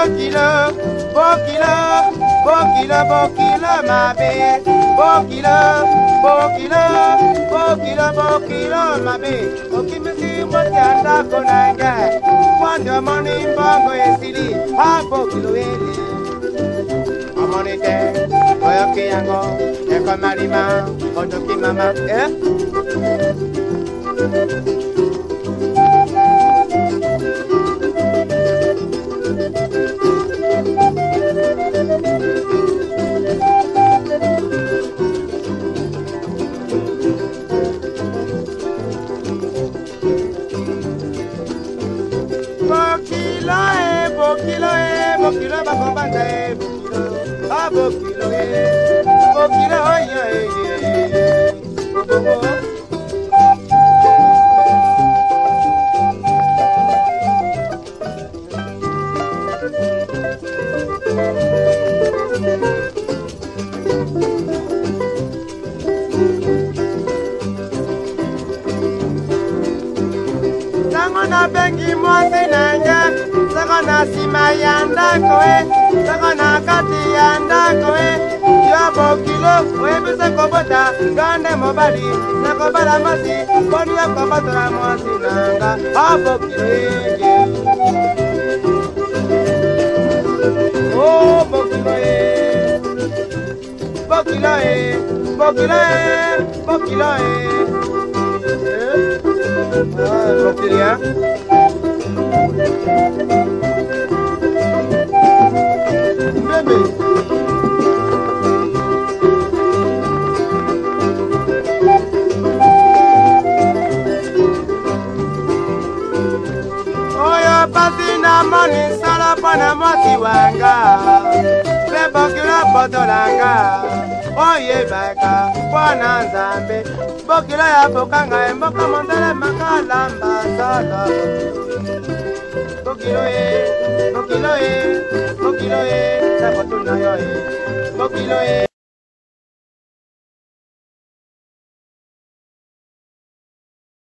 bókìlọ bókìlọ bókìlọ bókìlọ màbẹ bókìlọ bókìlọ bókìlọ bókìlọ màbẹ òkìmísí mọtì àtàkọ nàìjà wọndọ mọni bọgọ esili àbókìlọ èlé ọmọni tẹ ọyọkẹyàgọ ẹkọ màrìmá ọdọkì màmá eh? bokilo e bokilo e eh, bokilo bako banda e bokilo ba eh, bokilo e bokilo oyo e Thank you. ntango nabengi mwasi na ye ntango na nsima ya ndako e ntango na kati ya ndako e yo bokilo oyebisa kobota ngande mobali nakobala mwasi mponi yo kobatola mwasi nanga o bokilo yenge o bokilo e oh, bokilo e bokilo e bokilo e Oye patina 뱀뱀 namoni sala mpo na mosi potolanga oyebaka mpo na nzambe mbokilo ya bokanga emboka mondele makalamba solo mokilo ye mokilo ye mokilo ye nakotuna yo ye mokilo ye